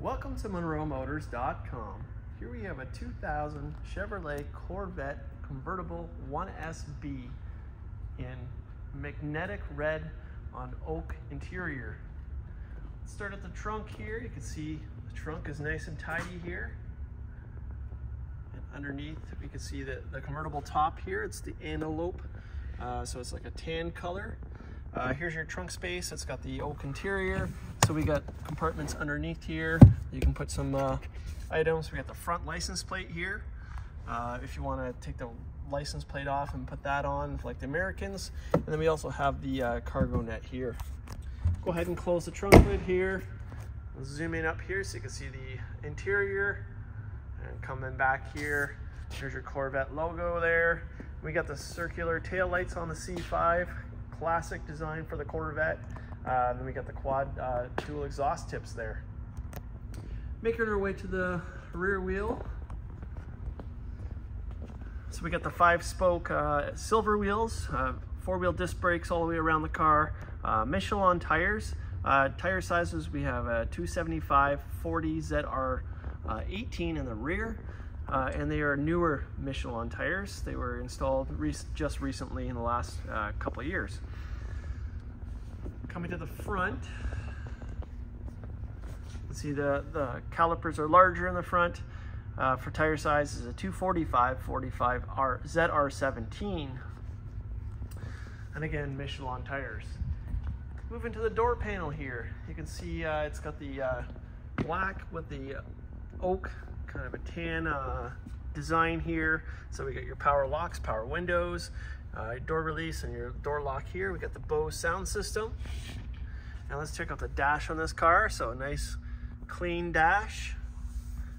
Welcome to MunroMotors.com. Here we have a 2000 Chevrolet Corvette convertible 1SB in magnetic red on oak interior. Let's start at the trunk here. You can see the trunk is nice and tidy here. And underneath we can see the, the convertible top here. It's the antelope, uh, so it's like a tan color. Uh, here's your trunk space. It's got the oak interior. So we got compartments underneath here. You can put some uh, items. We got the front license plate here. Uh, if you want to take the license plate off and put that on like the Americans. And then we also have the uh, cargo net here. Go ahead and close the trunk lid here. We'll zoom in up here so you can see the interior. And coming back here, there's your Corvette logo there. We got the circular tail lights on the C5 classic design for the Corvette. Uh, then we got the quad uh, dual exhaust tips there. Making our way to the rear wheel. So we got the five spoke uh, silver wheels, uh, four wheel disc brakes all the way around the car, uh, Michelin tires. Uh, tire sizes, we have a 275 40 ZR 18 in the rear. Uh, and they are newer Michelin tires. They were installed just recently in the last uh, couple of years. Coming to the front, see the, the calipers are larger in the front. Uh, for tire size is a 245 45 R, ZR17. And again, Michelin tires. Moving to the door panel here, you can see uh, it's got the uh, black with the oak kind of a tan uh, design here. So we got your power locks, power windows, uh, door release and your door lock here. We got the Bose sound system. Now let's check out the dash on this car. So a nice clean dash.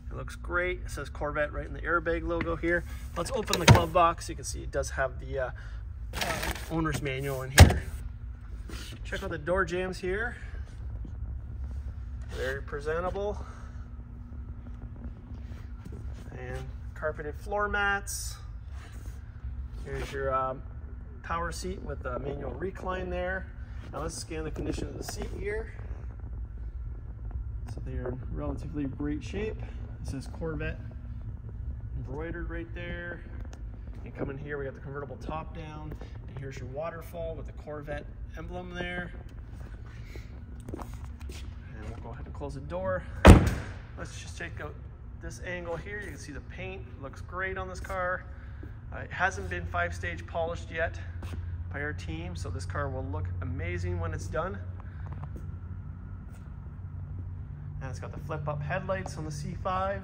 It looks great. It says Corvette right in the airbag logo here. Let's open the glove box. You can see it does have the uh, uh, owner's manual in here. Check out the door jambs here. Very presentable and carpeted floor mats. Here's your um, power seat with the manual recline there. Now let's scan the condition of the seat here. So they are in relatively great shape. It says Corvette embroidered right there. And coming here, we got the convertible top down. And here's your waterfall with the Corvette emblem there. And we'll go ahead and close the door. Let's just take out this angle here, you can see the paint looks great on this car. Uh, it hasn't been five stage polished yet by our team, so this car will look amazing when it's done. And it's got the flip up headlights on the C5.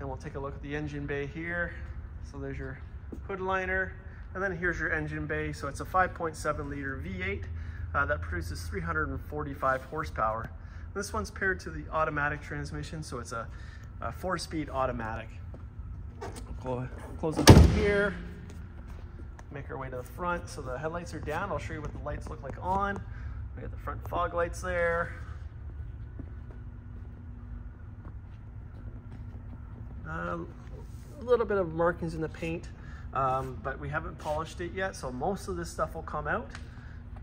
And we'll take a look at the engine bay here. So there's your hood liner. And then here's your engine bay. So it's a 5.7 liter V8 uh, that produces 345 horsepower. This one's paired to the automatic transmission, so it's a uh, four speed automatic. We'll close it here, make our way to the front. So the headlights are down. I'll show you what the lights look like on. We got the front fog lights there. Uh, a little bit of markings in the paint, um, but we haven't polished it yet. So most of this stuff will come out,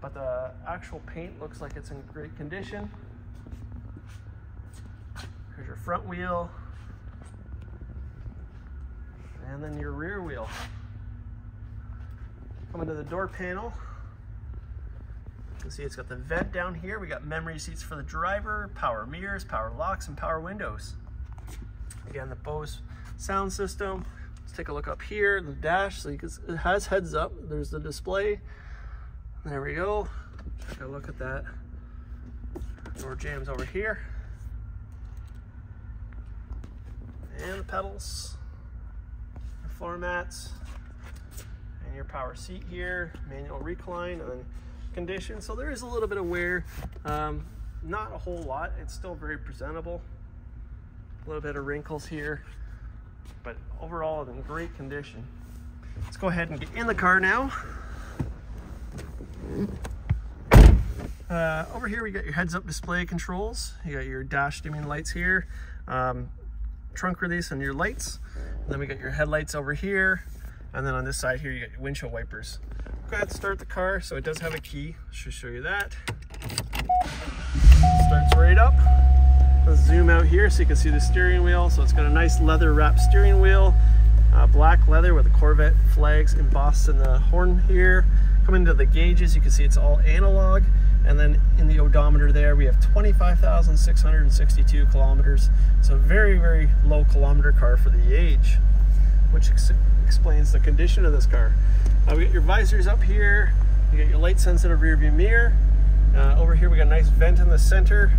but the actual paint looks like it's in great condition. Here's your front wheel, and then your rear wheel. Coming to the door panel, you can see it's got the vent down here. We got memory seats for the driver, power mirrors, power locks, and power windows. Again, the Bose sound system. Let's take a look up here, the dash. So can, it has heads up. There's the display. There we go. Take a look at that. Door jambs over here. And the pedals floor mats and your power seat here, manual recline and condition. So there is a little bit of wear, um, not a whole lot. It's still very presentable. A little bit of wrinkles here, but overall in great condition. Let's go ahead and get in the car now. Uh, over here we got your heads up display controls. You got your dash dimming lights here. Um, trunk release and your lights. Then we got your headlights over here. And then on this side here, you got your windshield wipers. Go ahead and start the car. So it does have a key. Should show you that. Starts right up. Let's zoom out here so you can see the steering wheel. So it's got a nice leather wrapped steering wheel, uh, black leather with the Corvette flags embossed in the horn here. Come into the gauges, you can see it's all analog. And then in the odometer there, we have 25,662 kilometers. So very, very low kilometer car for the age, which ex explains the condition of this car. Uh, we got your visors up here. You got your light sensitive rear view mirror. Uh, over here, we got a nice vent in the center.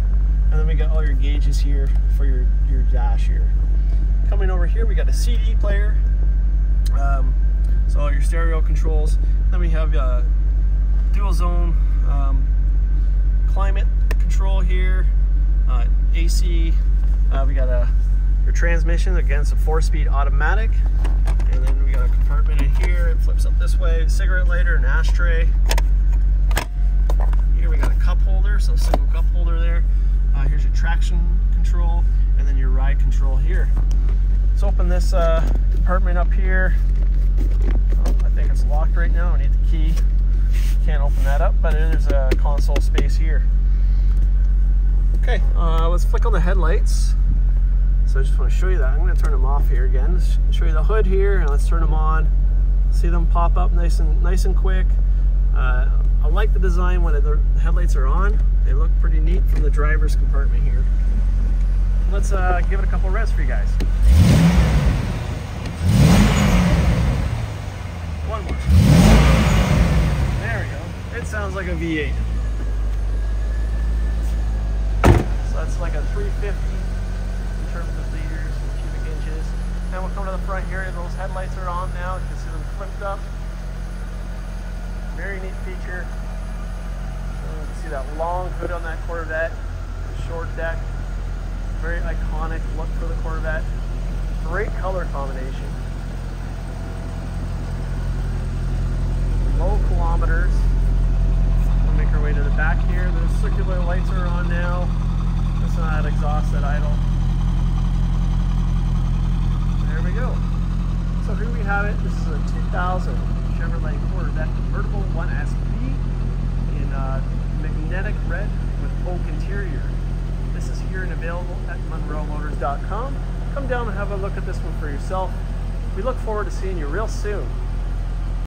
And then we got all your gauges here for your, your dash here. Coming over here, we got a CD player. Um, so all your stereo controls. Then we have uh, dual zone um, climate control here, uh, AC. Uh, we got a your transmission against a four-speed automatic, and then we got a compartment in here. It flips up this way. Cigarette lighter, an ashtray. Here we got a cup holder, so single cup holder there. Uh, here's your traction control, and then your ride control here. Let's open this uh, compartment up here. Oh, I think it's locked right now. I need the key. Can't open that up, but there's a console space here. Okay, uh, let's flick on the headlights. So I just want to show you that. I'm going to turn them off here again. Let's show you the hood here, and let's turn them on. See them pop up nice and nice and quick. Uh, I like the design when the headlights are on. They look pretty neat from the driver's compartment here. Let's uh, give it a couple revs for you guys. One more. It sounds like a V8. So that's like a 350 in terms of liters and cubic inches. Then we'll come to the front here. Those headlights are on now. You can see them flipped up. Very neat feature. So you can see that long hood on that Corvette, the short deck. Very iconic look for the Corvette. Great color combination. Low kilometers. We'll make our way to the back here. Those circular lights are on now. That's not exhaust at idle. There we go. So here we have it. This is a 2000 Chevrolet Corvette convertible 1SB in uh, magnetic red with oak interior. This is here and available at MunroMotors.com. Come down and have a look at this one for yourself. We look forward to seeing you real soon.